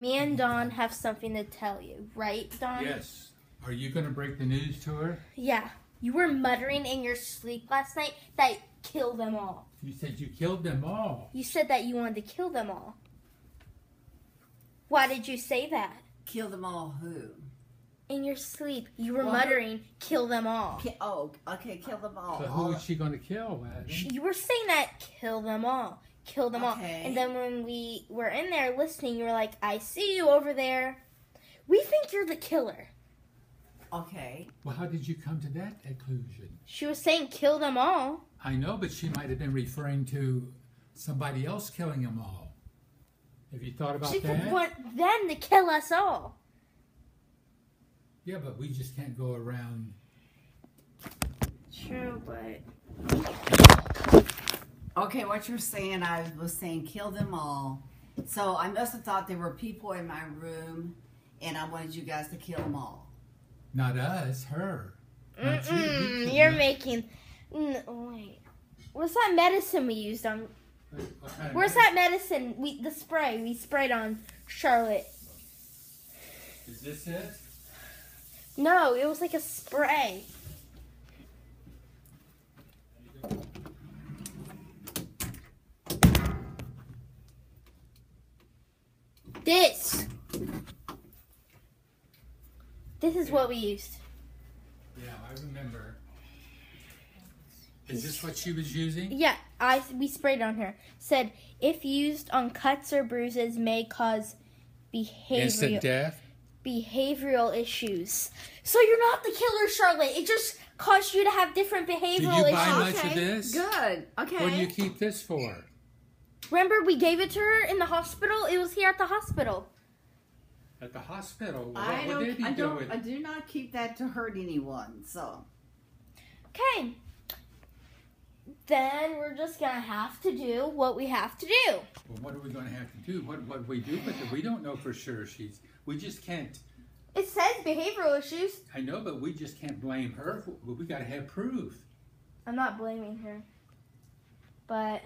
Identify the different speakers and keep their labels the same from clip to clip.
Speaker 1: Me and Dawn have something to tell you, right, Dawn?
Speaker 2: Yes. Are you going to break the news to her?
Speaker 1: Yeah. You were muttering in your sleep last night that kill them all.
Speaker 2: You said you killed them all.
Speaker 1: You said that you wanted to kill them all. Why did you say that?
Speaker 3: Kill them all who?
Speaker 1: In your sleep, you were
Speaker 3: Well,
Speaker 1: muttering, kill them all.
Speaker 3: Ki- oh, okay, kill them all.
Speaker 2: But
Speaker 3: All
Speaker 2: who
Speaker 3: of-
Speaker 2: is she going to kill? Adam?
Speaker 1: You were saying that kill them all. Kill them all. And then when we were in there listening, you were like, I see you over there. We think you're the killer.
Speaker 3: Okay.
Speaker 2: Well, how did you come to that conclusion?
Speaker 1: She was saying kill them all.
Speaker 2: I know, but she might have been referring to somebody else killing them all. Have you thought about that?
Speaker 1: she
Speaker 2: that?
Speaker 1: could want them to kill us all.
Speaker 2: Yeah, but we just can't go around.
Speaker 1: True, but
Speaker 3: Okay, what you're saying, I was saying kill them all. So I must have thought there were people in my room, and I wanted you guys to kill them all.
Speaker 2: Not us, her. Not you. you
Speaker 1: you're making. N- wait, what's that medicine we used on?
Speaker 2: What kind of
Speaker 1: Where's that medicine? We the spray we sprayed on Charlotte.
Speaker 2: Is this it?
Speaker 1: No, it was like a spray. This. This is what we used.
Speaker 2: Yeah, I remember. Is this what she was using?
Speaker 1: Yeah, I we sprayed on her. Said if used on cuts or bruises may cause
Speaker 2: Instant
Speaker 1: behavioral
Speaker 2: death?
Speaker 1: behavioral issues. So you're not the killer, Charlotte. It just caused you to have different
Speaker 2: Do you
Speaker 1: behavioral
Speaker 2: buy
Speaker 1: issues.
Speaker 2: much of this?
Speaker 3: Good. Okay.
Speaker 2: What do you keep this for?
Speaker 1: Remember, we gave it to her in the hospital. It was here at the hospital.
Speaker 2: At the hospital? What
Speaker 3: I
Speaker 2: would they
Speaker 3: don't.
Speaker 2: be
Speaker 3: I don't.
Speaker 2: doing?
Speaker 3: I do not keep that to hurt anyone. So
Speaker 1: Okay. Then we're just gonna have to do what we have to do.
Speaker 2: Well, what are we going to have to do? What what we do? But we don't know for sure. She's. We just can't.
Speaker 1: It says behavioral issues.
Speaker 2: I know, but we just can't blame her. But we got to have proof.
Speaker 1: I'm not blaming her, but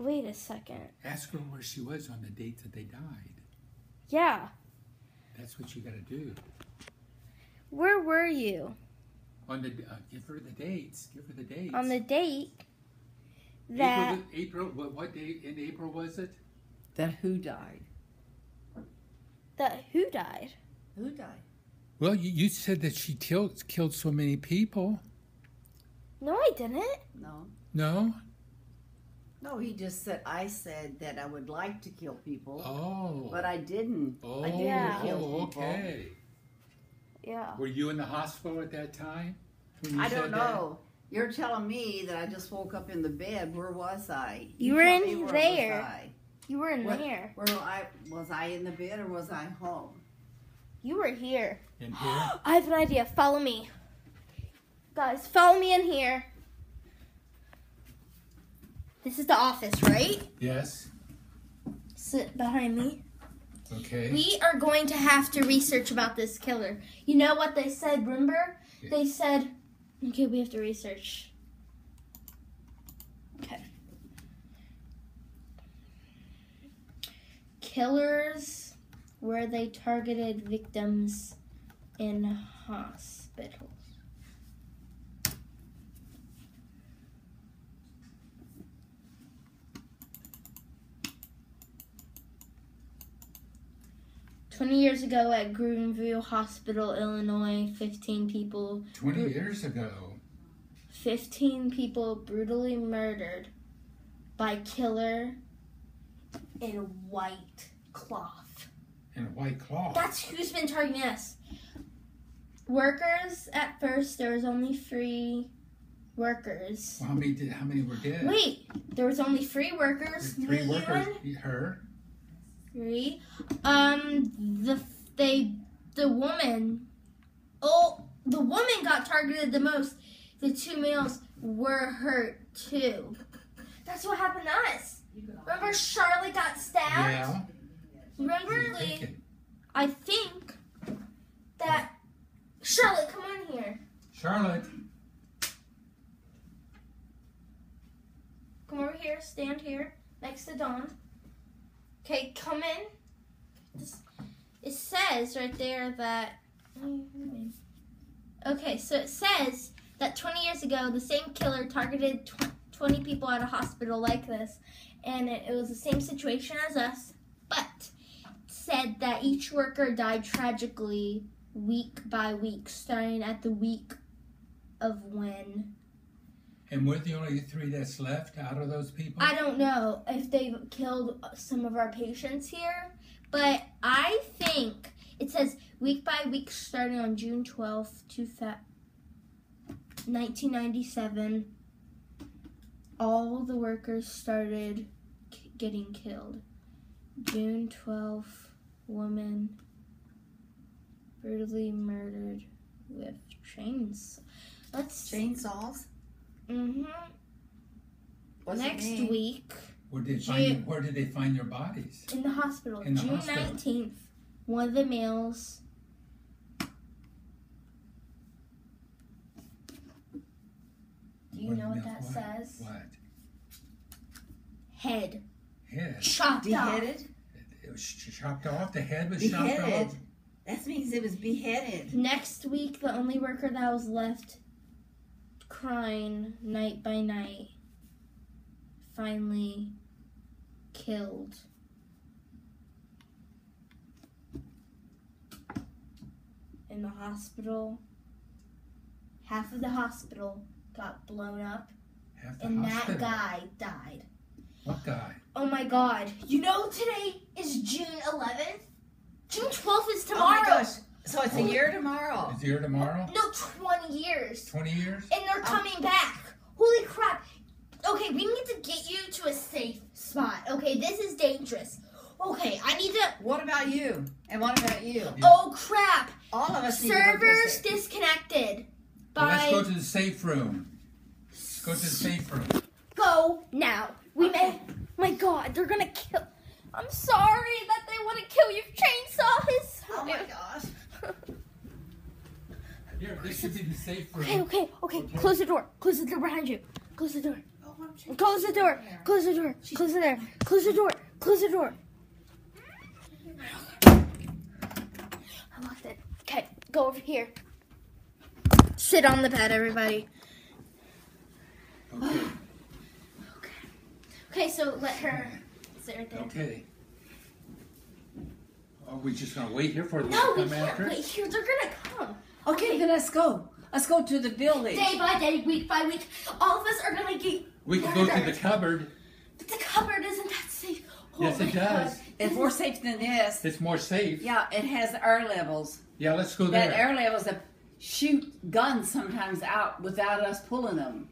Speaker 1: wait a second.
Speaker 2: Ask her where she was on the date that they died.
Speaker 1: Yeah,
Speaker 2: That's what you got to do.
Speaker 1: where were you
Speaker 2: On the uh, give her the dates. Give her the dates.
Speaker 1: on the date that?
Speaker 2: April. April. What what date in April was it?
Speaker 3: that who died?
Speaker 1: That who died?
Speaker 3: Who died?
Speaker 2: Well, you, you said that she killed killed so many people.
Speaker 1: No, I didn't.
Speaker 3: No.
Speaker 2: No.
Speaker 3: No, he just said. I said that I would like to kill people,
Speaker 2: Oh.
Speaker 3: but I didn't.
Speaker 2: Oh,
Speaker 3: I didn't
Speaker 1: Yeah.
Speaker 3: kill
Speaker 2: oh,
Speaker 3: people.
Speaker 2: okay.
Speaker 1: Yeah.
Speaker 2: Were you in the hospital at that time? when you
Speaker 3: I
Speaker 2: said
Speaker 3: don't
Speaker 2: that?
Speaker 3: know. You're telling me that I just woke up in the bed. Where was I?
Speaker 1: You were in
Speaker 3: me where
Speaker 1: there. You were in
Speaker 3: What?
Speaker 1: there.
Speaker 3: Where I was I in the bed or was I home?
Speaker 1: You were here.
Speaker 2: In here?
Speaker 1: I have an idea. Follow me. Guys, follow me in here. This is the office, right?
Speaker 2: Yes.
Speaker 1: Sit behind me.
Speaker 2: Okay.
Speaker 1: We are going to have to research about this killer. You know what they said, remember?
Speaker 2: Yeah.
Speaker 1: They said, okay, we have to research. Okay. Killers where they targeted victims in hospitals. Twenty years ago at Greenville Hospital, Illinois, fifteen people
Speaker 2: 20 years ago.
Speaker 1: 15 people brutally murdered by killer in white cloth.
Speaker 2: In a white cloth.
Speaker 1: That's who's been targeting us. Workers, at first, there was only three workers.
Speaker 2: Well, how many did, how many were dead?
Speaker 1: Wait, there was only three workers.
Speaker 2: Three
Speaker 1: Me, you,
Speaker 2: workers.
Speaker 1: and
Speaker 2: Her.
Speaker 1: Three. Um, the they the woman. Oh, the woman got targeted the most. The two males were hurt too. That's what happened to us. Remember, Charlotte got stabbed.
Speaker 2: Yeah.
Speaker 1: Remember,
Speaker 2: What are you
Speaker 1: Lee? I think that Charlotte, come on here.
Speaker 2: Charlotte.
Speaker 1: Come over here. Stand here next to Dawn. Okay, come in. It says right there that. Okay, so it says that 20 years ago, the same killer targeted tw- 20 people at a hospital like this, and it, it was the same situation as us, but said that each worker died tragically week by week, starting at the week of when.
Speaker 2: And we're the only three that's left out of those people?
Speaker 1: I don't know if they've killed some of our patients here, but I think it says week by week starting on June 12th, two 1997, all the workers started k- getting killed. June 12th, woman brutally murdered with chains. Let's.
Speaker 3: Chainsaws.
Speaker 1: Hmm
Speaker 3: What's it
Speaker 1: Next
Speaker 3: mean?
Speaker 1: week.
Speaker 2: Where did,
Speaker 1: June-
Speaker 2: find, where did they find their bodies?
Speaker 1: In the hospital,
Speaker 2: In the
Speaker 1: June
Speaker 2: hospital.
Speaker 1: nineteenth. One of the males. Do you
Speaker 2: What
Speaker 1: know what
Speaker 2: else?
Speaker 1: that
Speaker 2: What?
Speaker 1: says?
Speaker 2: What?
Speaker 1: Head
Speaker 2: Head.
Speaker 1: chopped off.
Speaker 4: Beheaded?
Speaker 2: It was chopped off? The head was chopped
Speaker 4: Beheaded.
Speaker 2: off?
Speaker 4: That means it was beheaded.
Speaker 1: Next week, the only worker that was left crying night by night finally killed. In the hospital, half of the hospital got blown up,
Speaker 2: Half the
Speaker 1: and
Speaker 2: hospital.
Speaker 1: that guy died.
Speaker 2: What guy?
Speaker 1: Oh my god. You know today is June 11th? June 12th is
Speaker 4: Oh
Speaker 1: tomorrow.
Speaker 4: my gosh. So it's a year tomorrow.
Speaker 2: Is he here tomorrow?
Speaker 1: No, 20 years.
Speaker 2: 20 years?
Speaker 1: And they're oh. coming back. Holy crap. Okay, we need to get you to a safe spot. Okay, this is dangerous. Okay, I need to.
Speaker 3: What about you? And what about you?
Speaker 1: Oh crap!
Speaker 3: All of us need to go to
Speaker 1: Servers
Speaker 3: safe-
Speaker 1: disconnected.
Speaker 2: Well, let's go to the safe room. Let's go to the safe room.
Speaker 1: go now. We may. My God, they're gonna kill. I'm sorry that they want to kill you. Chainsaws.
Speaker 3: Oh my gosh.
Speaker 2: Here, this should be the safe room.
Speaker 1: Okay, okay, okay. Close the door. Close the door behind you. Close the door.
Speaker 3: I'm trying-
Speaker 1: Close the door. Close the door. Close the door. Close the door. Close the door. I locked it. Okay, go over here. Sit on the bed, everybody.
Speaker 2: Okay,
Speaker 1: Okay, so let her sit right there.
Speaker 2: okay. Are we just gonna wait here for them
Speaker 1: No,
Speaker 2: to
Speaker 1: we can't
Speaker 2: after?
Speaker 1: wait here. They're gonna come.
Speaker 4: Okay, then let's go. Let's go to the building.
Speaker 1: Day by day, week by week, all of us are gonna get.
Speaker 2: We can go to the cupboard.
Speaker 1: But the cupboard isn't that safe. Oh
Speaker 2: Yes, it does.
Speaker 1: God.
Speaker 4: It's more safe than this.
Speaker 2: It's more safe.
Speaker 4: Yeah, it has air levels.
Speaker 2: Yeah, let's go there.
Speaker 4: That air levels that shoot guns sometimes out without us pulling them.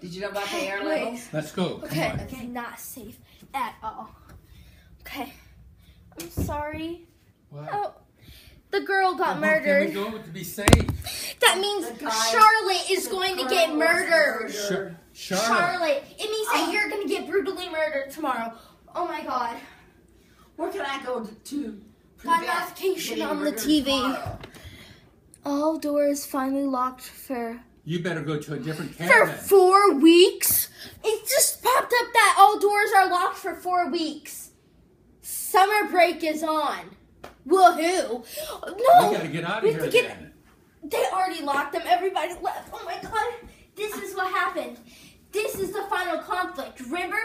Speaker 4: Did you know about the air
Speaker 1: Wait.
Speaker 4: levels?
Speaker 2: Let's go. Come
Speaker 1: Okay,
Speaker 2: on.
Speaker 1: it's not safe at all. Okay, I'm sorry.
Speaker 2: What?
Speaker 1: Oh, the girl got
Speaker 2: Well, Can we
Speaker 1: murdered.
Speaker 2: go to be safe?
Speaker 1: That means Charlotte is going to get murdered.
Speaker 3: murdered.
Speaker 2: Char- Charlotte.
Speaker 1: Charlotte. It means that oh. you're going to get brutally murdered tomorrow. Oh my god.
Speaker 3: Where can I go to, to
Speaker 1: Got notification on the TV.
Speaker 3: tomorrow?
Speaker 1: All doors finally locked for
Speaker 2: You better go to a different
Speaker 1: for four weeks. It just popped up that all doors are locked for four weeks. Summer break is on. Woohoo! No,
Speaker 2: we gotta get out of here
Speaker 1: get-. They already locked them. Everybody left. Oh my god. This is what happened. This is the final conflict. Remember?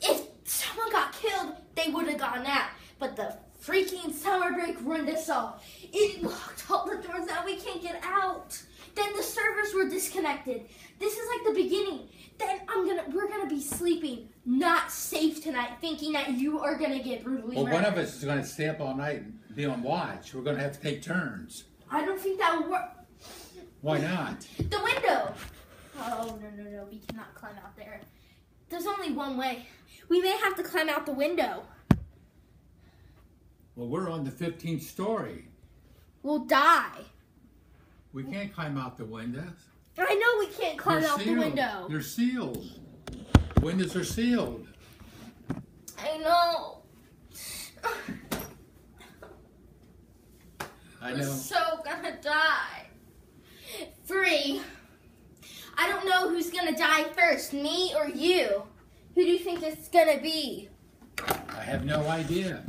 Speaker 1: If someone got killed, they would have gone out. But the freaking summer break ruined us all. It locked all the doors out. We can't get out. Then the servers were disconnected. This is like the beginning. Then I'm gonna we're gonna be sleeping not safe tonight, thinking that you are gonna get brutally
Speaker 2: Well,
Speaker 1: murdered.
Speaker 2: one of us is gonna stay up all night and be on watch. We're gonna have to take turns.
Speaker 1: I don't think that would work.
Speaker 2: Why not?
Speaker 1: The window! Oh, no, no, no. We cannot climb out there. There's only one way. We may have to climb out the window.
Speaker 2: Well, we're on the 15th story.
Speaker 1: We'll die.
Speaker 2: We can't climb out the windows.
Speaker 1: I know we can't climb
Speaker 2: They're
Speaker 1: out the window.
Speaker 2: They're sealed. Windows are sealed.
Speaker 1: I know.
Speaker 2: I
Speaker 1: We're
Speaker 2: know.
Speaker 1: so gonna die. Free. I don't know who's gonna die first, me or you. Who do you think it's gonna be?
Speaker 2: I have no idea.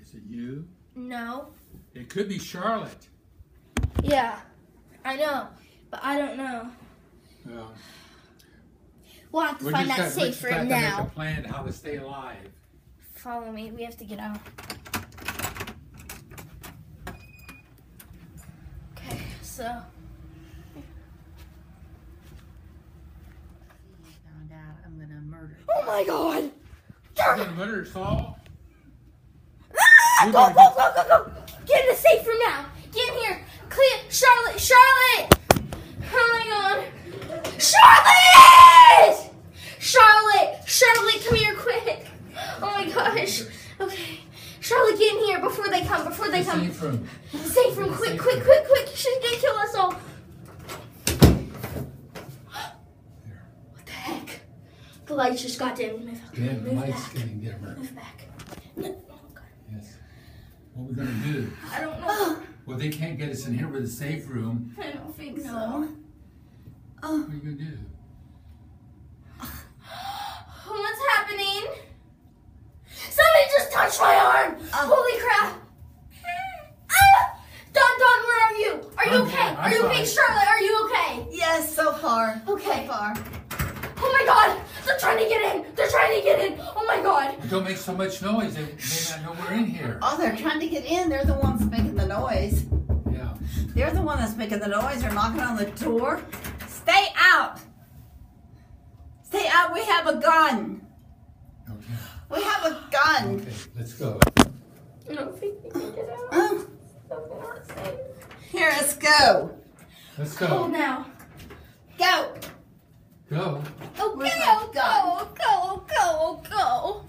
Speaker 2: Is it you?
Speaker 1: No.
Speaker 2: It could be Charlotte.
Speaker 1: Yeah, I know, but I don't know.
Speaker 2: Well,
Speaker 1: We'll have to
Speaker 2: we
Speaker 1: find that safe room
Speaker 2: got to
Speaker 1: now.
Speaker 2: make a plan how to stay alive.
Speaker 1: Follow me. We have to get out. Okay, so
Speaker 3: Found out I'm gonna murder.
Speaker 1: Oh my god!
Speaker 2: You're gonna murder us all?
Speaker 1: Ah,
Speaker 2: We're
Speaker 1: go, go, go, go, go! Get in the safe room now! Get in here! Clear! Charlotte! Charlotte! Oh my god! Charlotte! Charlotte! Charlotte, come here quick! Oh my gosh! Okay. Charlotte, get in here before they come, before they come.
Speaker 2: Safe room.
Speaker 1: Safe room, quick, quick, quick, quick! She's gonna kill us all! What the heck? The lights just got dim. Move,
Speaker 2: Yeah, the
Speaker 1: move
Speaker 2: light's
Speaker 1: back.
Speaker 2: getting dimmer.
Speaker 1: Move back. No, oh God.
Speaker 2: Yes. What we gonna do?
Speaker 1: I don't know.
Speaker 2: Well, they can't get us in here with a safe room.
Speaker 1: I don't think so.
Speaker 3: No.
Speaker 2: What are you gonna do?
Speaker 1: What's happening? Somebody just touched my arm! Holy crap! Ah! Don, Don, where are you? Are you
Speaker 2: I'm
Speaker 1: okay?
Speaker 2: fine,
Speaker 1: Are
Speaker 2: I'm
Speaker 1: you okay. Charlotte? Are you okay?
Speaker 3: Yes, so far.
Speaker 1: Okay.
Speaker 3: So far.
Speaker 1: Oh my god! They're trying to get in! They're trying to get in! Oh my god!
Speaker 2: Don't make so much noise. They may not know we're in here.
Speaker 3: Oh, they're trying to get in. They're the ones making the noise.
Speaker 2: Yeah.
Speaker 3: They're the one that's making the noise. They're knocking on the door. Stay out. Stay out. We have a gun.
Speaker 2: Okay.
Speaker 3: We have a gun.
Speaker 2: Okay. Let's go.
Speaker 1: I don't think we can get out.
Speaker 3: Oh,
Speaker 1: That's not safe.
Speaker 3: here, let's go.
Speaker 2: Let's
Speaker 1: Go
Speaker 2: go.
Speaker 1: now.
Speaker 3: Go.
Speaker 2: Go.
Speaker 1: Oh, go, go, go, go, go.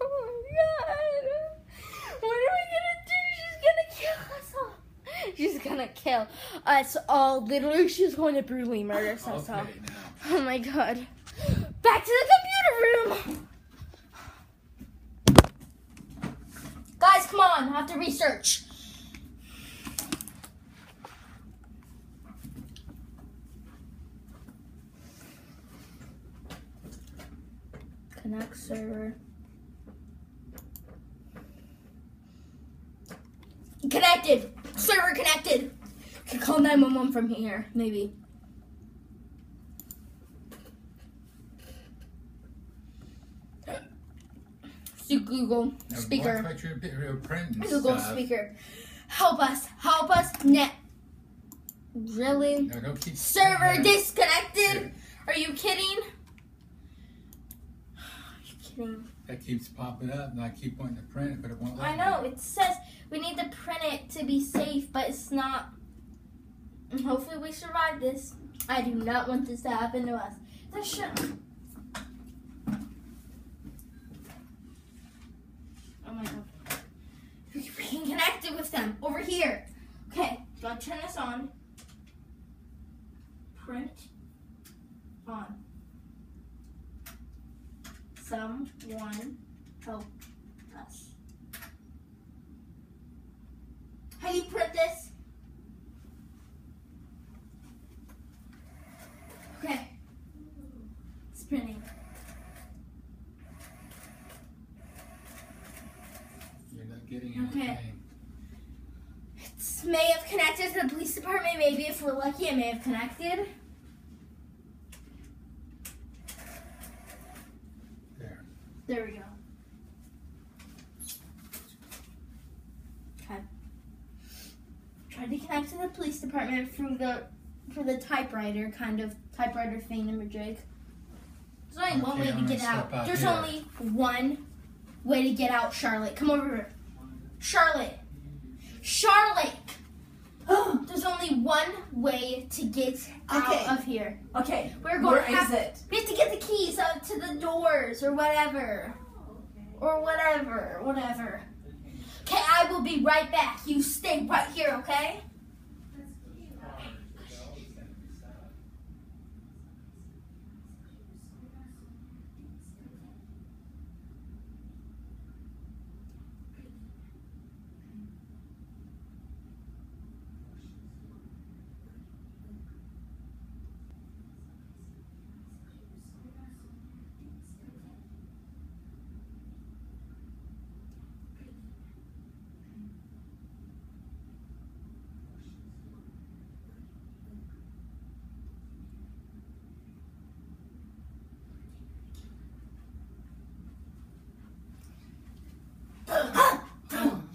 Speaker 1: Oh my god. What are we gonna do? She's gonna kill us all. She's gonna kill us all. Literally, she's going to brutally murder us all.
Speaker 2: Okay. Now.
Speaker 1: Oh my god. Back to the computer room. Guys, come on. I have to research. Connect server. Connected. Server connected. Can call 911 from here, maybe. To Google
Speaker 2: Now,
Speaker 1: speaker.
Speaker 2: Watch what you're, you're printing
Speaker 1: Google
Speaker 2: stuff.
Speaker 1: speaker. Help us. Help us. Net. Really?
Speaker 2: Keep
Speaker 1: Server disconnected? Are you kidding? Are you kidding?
Speaker 2: That keeps popping up, and I keep wanting to print it, but it won't
Speaker 1: I
Speaker 2: me.
Speaker 1: know. It says we need to print it to be safe, but it's not. Hopefully we survive this. I do not want this to happen to us. This should. Oh my god. We can connect it with them over here. Okay, gotta turn this on. Print on. Someone help us. How do you print this? Okay. It's printing.
Speaker 2: You're not getting anything. Okay.
Speaker 1: It's may have connected to the police department. Maybe if we're lucky, it may have connected.
Speaker 2: There.
Speaker 1: There we go. Okay. Tried to connect to the police department through the through the typewriter kind of typewriter thingamajig. There's only one
Speaker 2: Okay,
Speaker 1: way to
Speaker 2: I'm
Speaker 1: get out.
Speaker 2: out
Speaker 1: There's
Speaker 2: here.
Speaker 1: only one way to get out, Charlotte. Come over here. Charlotte. Charlotte. There's only one way to get
Speaker 3: Okay.
Speaker 1: out of here.
Speaker 3: Okay.
Speaker 1: We're going
Speaker 3: Where
Speaker 1: to have
Speaker 3: is it?
Speaker 1: we have to get the keys up to the doors or whatever. Or whatever, whatever. Okay, I will be right back. You stay right here, okay?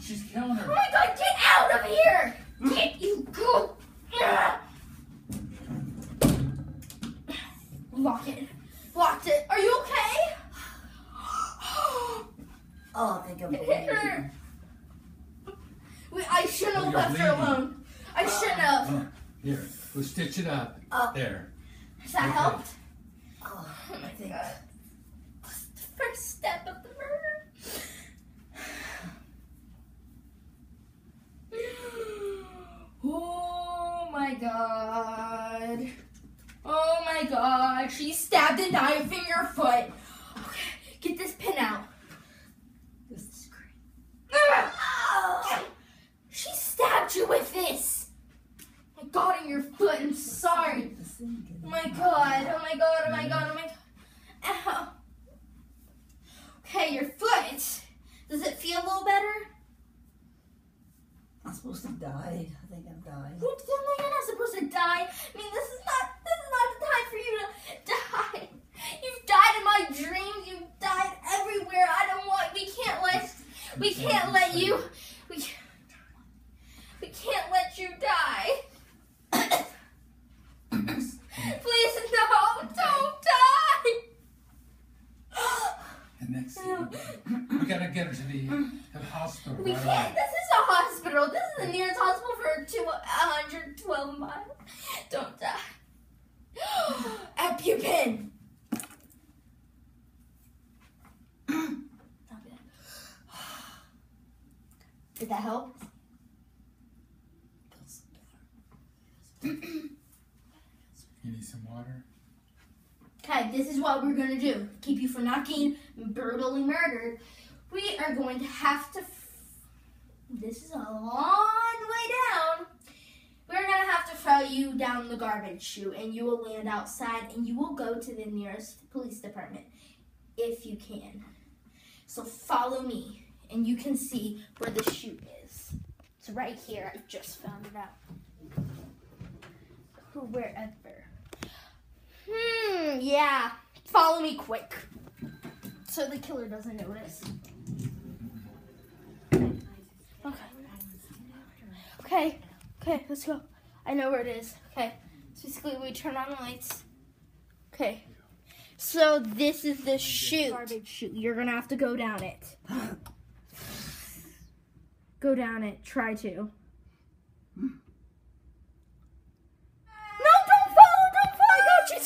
Speaker 2: She's killing her. Oh
Speaker 1: my god, get out of here! Get you go! Lock it. Locked it. Are you okay?
Speaker 3: oh, I think I'm
Speaker 1: hit her. Wait, I shouldn't have left her alone. I shouldn't have.
Speaker 2: Uh, here, we'll stitch it up.
Speaker 3: Up.
Speaker 2: There.
Speaker 1: Does that
Speaker 2: okay.
Speaker 1: help? She stabbed a knife in your foot. Okay, get this pin out.
Speaker 3: This is great.
Speaker 1: Ah! She stabbed you with this. I got in your foot. I'm sorry. Oh my god, oh my god, oh my god, oh my god. Ow. Okay, your foot. Does it feel a little better?
Speaker 3: I'm supposed to die. I think I'm dying.
Speaker 1: You, no, you're not supposed to die. I mean, this is not this is not the time for you to die. You've died in my dreams. You've died everywhere. I don't want. We can't let. We can't let you. We. We can't let you die. Please no, don't die.
Speaker 2: And next thing, we gotta get her to the, to the hospital
Speaker 1: We
Speaker 2: right
Speaker 1: can't.
Speaker 2: away.
Speaker 1: This is a hospital. This is the nearest hospital for two, 112 miles. Don't die. EpiPen. Stop it. Did that help?
Speaker 2: You need some water?
Speaker 1: Okay, this is what we're gonna do. Keep you from not getting brutally murdered. We are going to have to. This is a long way down. We're gonna have to throw you down the garbage chute, and you will land outside, and you will go to the nearest police department if you can. So follow me, and you can see where the chute is. It's right here. I just found it out. Wherever. Hmm, yeah. Follow me quick. So the killer doesn't notice. Okay. Okay. Okay, let's go. I know where it is. Okay. So basically we turn on the lights. Okay. So this is the chute. Garbage chute. You're gonna have to go down it. Go down it. Try to.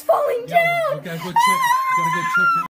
Speaker 1: No, don't fall! Don't fall! God, she's falling
Speaker 2: Yeah,
Speaker 1: down!
Speaker 2: we gotta go check, gotta go check